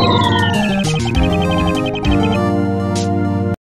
you